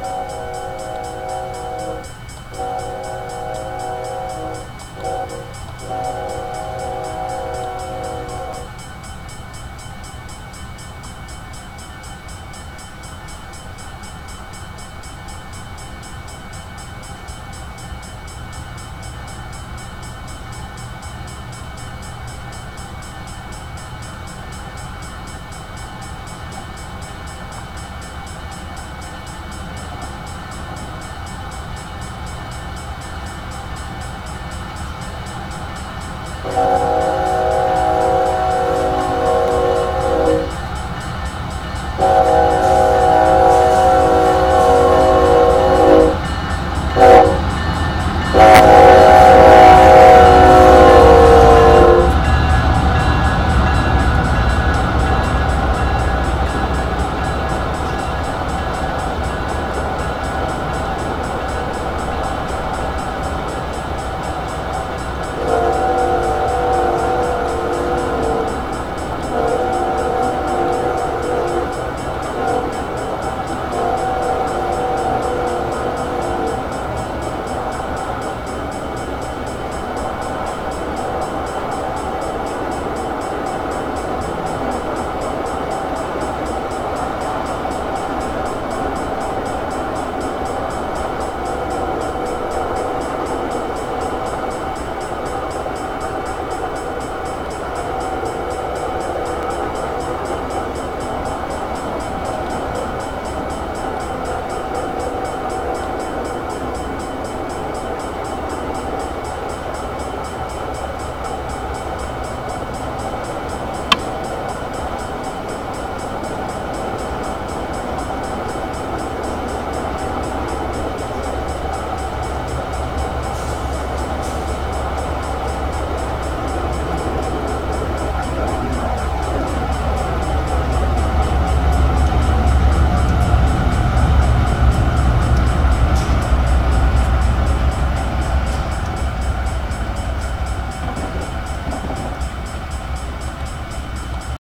Bye. Bye.